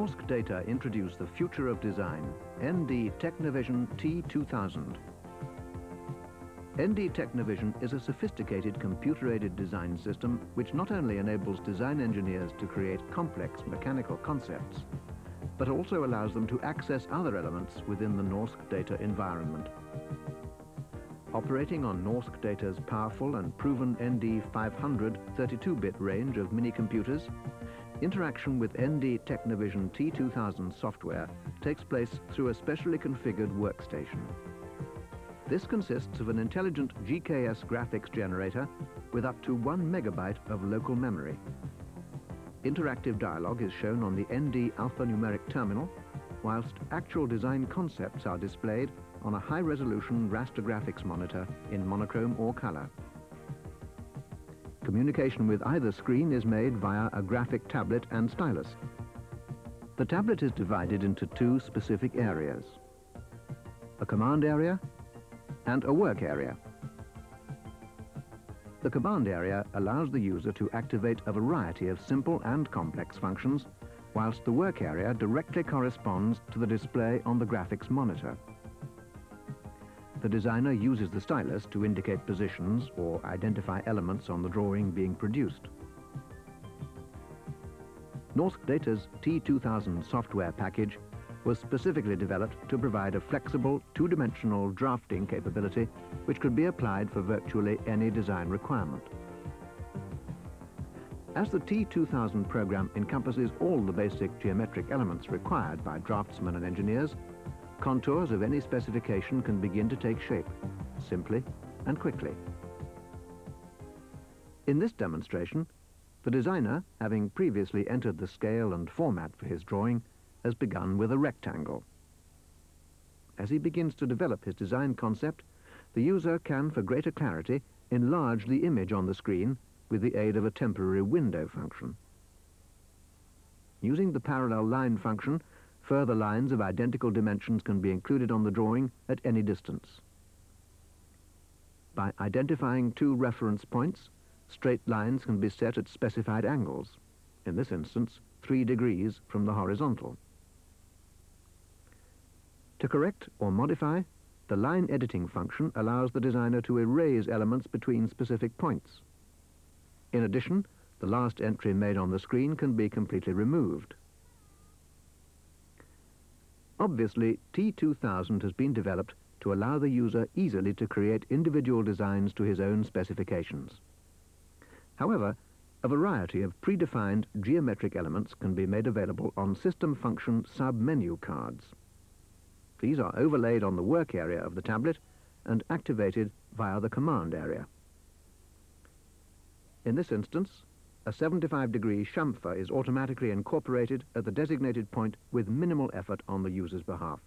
Norsk Data introduce the future of design, ND Technovision T2000. ND Technovision is a sophisticated computer-aided design system which not only enables design engineers to create complex mechanical concepts, but also allows them to access other elements within the Norsk Data environment. Operating on Norsk Data's powerful and proven ND 500 32-bit range of mini-computers, interaction with ND Technovision T2000 software takes place through a specially configured workstation. This consists of an intelligent GKS graphics generator with up to one megabyte of local memory. Interactive dialogue is shown on the ND alphanumeric terminal, whilst actual design concepts are displayed on a high-resolution raster graphics monitor in monochrome or color. Communication with either screen is made via a graphic tablet and stylus. The tablet is divided into two specific areas, a command area and a work area. The command area allows the user to activate a variety of simple and complex functions, whilst the work area directly corresponds to the display on the graphics monitor the designer uses the stylus to indicate positions or identify elements on the drawing being produced. Norsk Data's T2000 software package was specifically developed to provide a flexible, two-dimensional drafting capability which could be applied for virtually any design requirement. As the T2000 program encompasses all the basic geometric elements required by draftsmen and engineers, Contours of any specification can begin to take shape, simply and quickly. In this demonstration, the designer, having previously entered the scale and format for his drawing, has begun with a rectangle. As he begins to develop his design concept, the user can, for greater clarity, enlarge the image on the screen with the aid of a temporary window function. Using the parallel line function, Further lines of identical dimensions can be included on the drawing at any distance. By identifying two reference points, straight lines can be set at specified angles, in this instance, three degrees from the horizontal. To correct or modify, the line editing function allows the designer to erase elements between specific points. In addition, the last entry made on the screen can be completely removed. Obviously, T2000 has been developed to allow the user easily to create individual designs to his own specifications. However, a variety of predefined geometric elements can be made available on system function sub-menu cards. These are overlaid on the work area of the tablet and activated via the command area. In this instance, a 75 degree chamfer is automatically incorporated at the designated point with minimal effort on the user's behalf.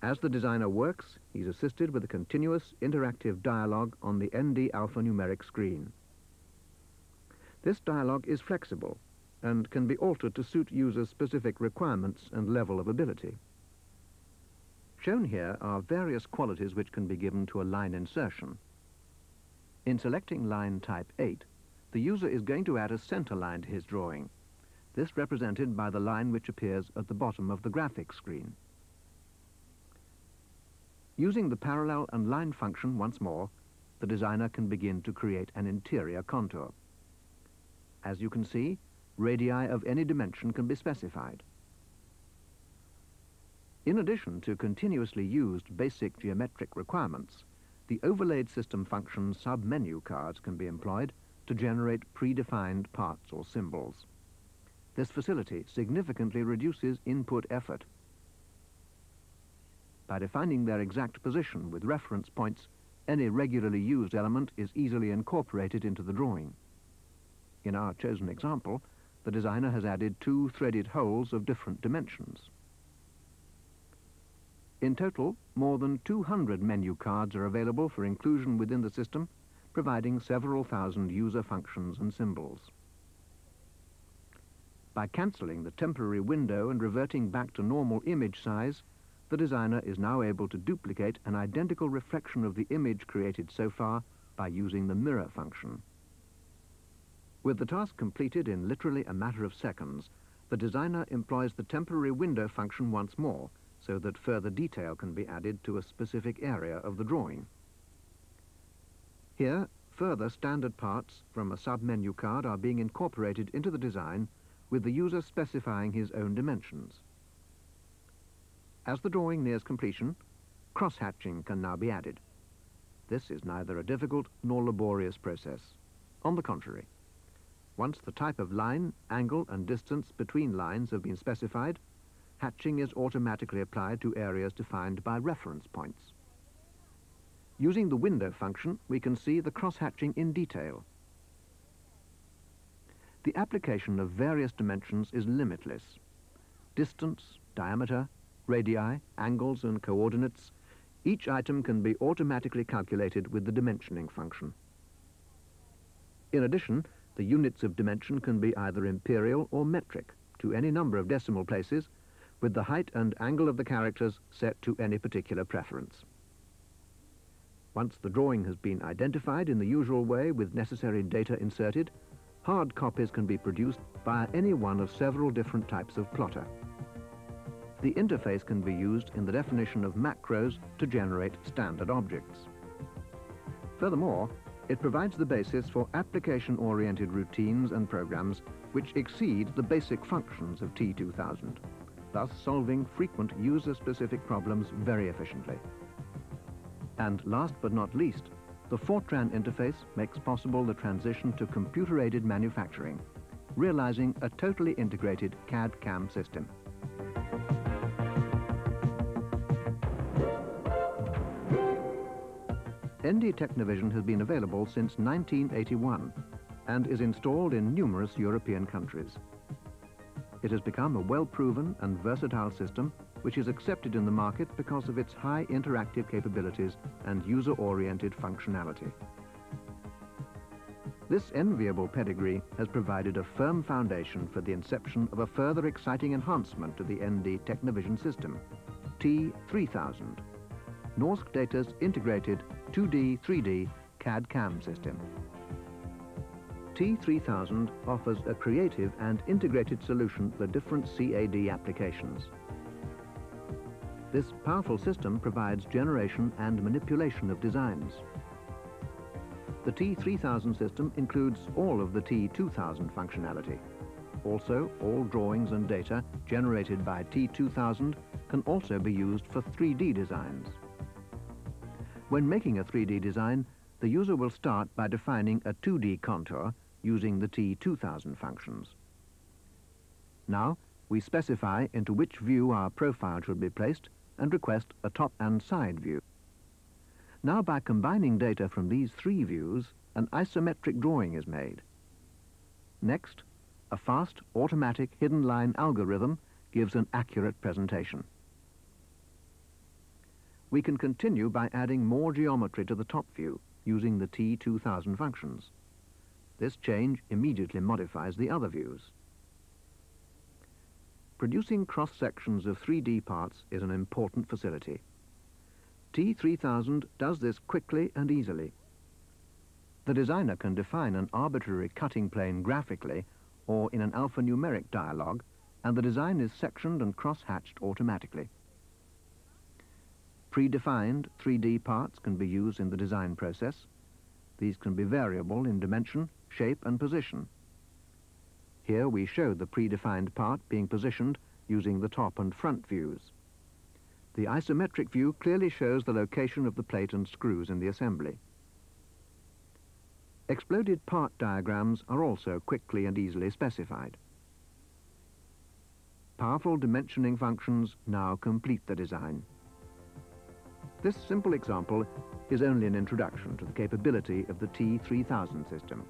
As the designer works, he's assisted with a continuous interactive dialogue on the ND alphanumeric screen. This dialogue is flexible and can be altered to suit users' specific requirements and level of ability. Shown here are various qualities which can be given to a line insertion. In selecting line type 8, the user is going to add a center line to his drawing, this represented by the line which appears at the bottom of the graphics screen. Using the parallel and line function once more, the designer can begin to create an interior contour. As you can see, radii of any dimension can be specified. In addition to continuously used basic geometric requirements, the overlaid system function sub-menu cards can be employed to generate predefined parts or symbols. This facility significantly reduces input effort. By defining their exact position with reference points, any regularly used element is easily incorporated into the drawing. In our chosen example, the designer has added two threaded holes of different dimensions. In total, more than 200 menu cards are available for inclusion within the system, providing several thousand user functions and symbols. By cancelling the temporary window and reverting back to normal image size, the designer is now able to duplicate an identical reflection of the image created so far by using the mirror function. With the task completed in literally a matter of seconds, the designer employs the temporary window function once more so that further detail can be added to a specific area of the drawing. Here, further standard parts from a sub-menu card are being incorporated into the design with the user specifying his own dimensions. As the drawing nears completion, cross-hatching can now be added. This is neither a difficult nor laborious process. On the contrary, once the type of line, angle and distance between lines have been specified, hatching is automatically applied to areas defined by reference points. Using the window function, we can see the cross-hatching in detail. The application of various dimensions is limitless. Distance, diameter, radii, angles and coordinates, each item can be automatically calculated with the dimensioning function. In addition, the units of dimension can be either imperial or metric to any number of decimal places with the height and angle of the characters set to any particular preference. Once the drawing has been identified in the usual way with necessary data inserted, hard copies can be produced via any one of several different types of plotter. The interface can be used in the definition of macros to generate standard objects. Furthermore, it provides the basis for application-oriented routines and programs which exceed the basic functions of T2000 thus solving frequent user-specific problems very efficiently. And last but not least, the Fortran interface makes possible the transition to computer-aided manufacturing, realizing a totally integrated CAD-CAM system. ND Technovision has been available since 1981 and is installed in numerous European countries. It has become a well-proven and versatile system which is accepted in the market because of its high interactive capabilities and user-oriented functionality. This enviable pedigree has provided a firm foundation for the inception of a further exciting enhancement to the ND Technovision system, T3000, Norsk Data's integrated 2D, 3D CAD-CAM system. T3000 offers a creative and integrated solution for different CAD applications. This powerful system provides generation and manipulation of designs. The T3000 system includes all of the T2000 functionality. Also, all drawings and data generated by T2000 can also be used for 3D designs. When making a 3D design, the user will start by defining a 2D contour using the T2000 functions. Now, we specify into which view our profile should be placed and request a top and side view. Now, by combining data from these three views, an isometric drawing is made. Next, a fast, automatic hidden line algorithm gives an accurate presentation. We can continue by adding more geometry to the top view using the T2000 functions. This change immediately modifies the other views. Producing cross-sections of 3D parts is an important facility. T3000 does this quickly and easily. The designer can define an arbitrary cutting plane graphically or in an alphanumeric dialog, and the design is sectioned and cross-hatched automatically. Predefined 3D parts can be used in the design process. These can be variable in dimension shape and position. Here we show the predefined part being positioned using the top and front views. The isometric view clearly shows the location of the plate and screws in the assembly. Exploded part diagrams are also quickly and easily specified. Powerful dimensioning functions now complete the design. This simple example is only an introduction to the capability of the T3000 system.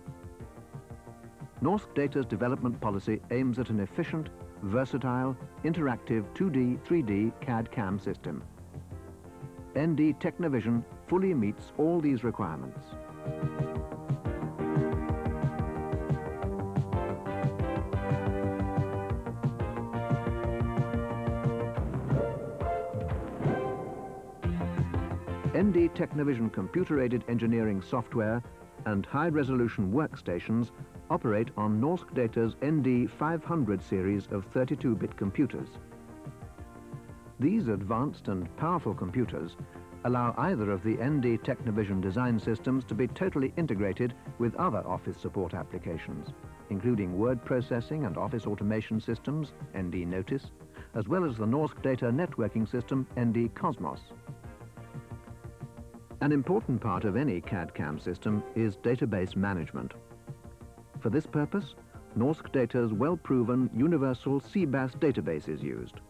Norsk Data's development policy aims at an efficient, versatile, interactive 2D, 3D CAD-CAM system. ND Technovision fully meets all these requirements. ND Technovision computer-aided engineering software and high-resolution workstations operate on Norsk Data's ND 500 series of 32-bit computers. These advanced and powerful computers allow either of the ND Technovision design systems to be totally integrated with other office support applications, including word processing and office automation systems, ND NOTIS, as well as the Norsk Data networking system, ND Cosmos. An important part of any CAD-CAM system is database management. For this purpose, Norsk Data's well-proven universal SIBAS database is used.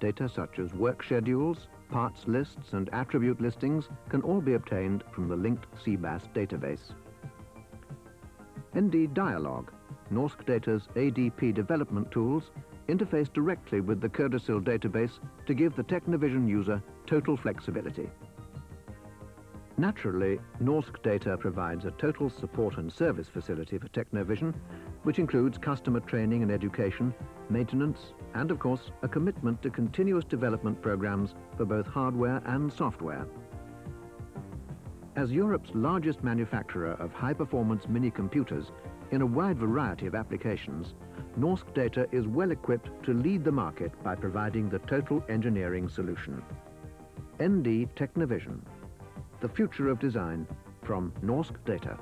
Data such as work schedules, parts lists and attribute listings can all be obtained from the linked SIBAS database. ND Dialog, Norsk Data's ADP development tools, interface directly with the CODASYL database to give the Technovision user total flexibility. Naturally, Norsk Data provides a total support and service facility for Technovision, which includes customer training and education, maintenance, and of course, a commitment to continuous development programs for both hardware and software. As Europe's largest manufacturer of high-performance mini-computers in a wide variety of applications, Norsk Data is well equipped to lead the market by providing the total engineering solution. ND Technovision, the Future of Design from Norsk Data.